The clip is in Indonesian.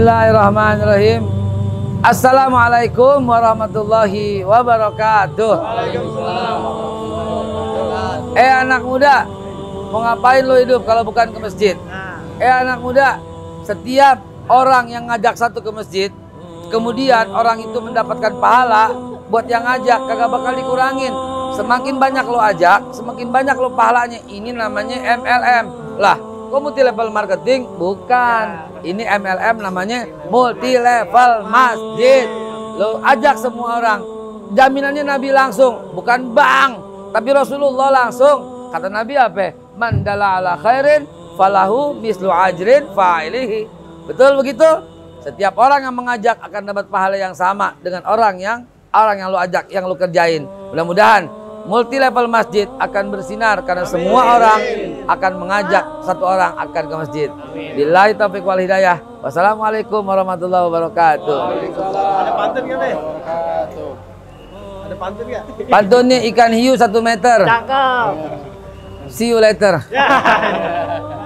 Bismillahirrahmanirrahim. Assalamualaikum warahmatullahi wabarakatuh. Eh anak muda, mau ngapain lo hidup kalau bukan ke masjid? Eh anak muda, setiap orang yang ngajak satu ke masjid, kemudian orang itu mendapatkan pahala buat yang ngajak kagak bakal dikurangin. Semakin banyak lo ajak, semakin banyak lo pahalanya. Ini namanya MLM. Lah, kok multi level marketing? Bukan. Ini MLM namanya multi level masjid. Lo ajak semua orang. Jaminannya Nabi langsung, bukan bang, tapi Rasulullah langsung. Kata Nabi apa? Mandala ala khairin falahu mislu ajrin fa'ilihi. Betul begitu? Setiap orang yang mengajak akan dapat pahala yang sama dengan orang yang orang yang lo ajak, yang lo kerjain. Mudah-mudahan multi level masjid akan bersinar karena semua orang akan mengajak satu orang akan ke masjid. Billahi taufiq wal hidayah. Wassalamualaikum warahmatullahi wabarakatuh. Ada pantun nggak deh? Ada pantun nggak? Pantunnya ikan hiu satu meter. Cakep. See you later. Ya.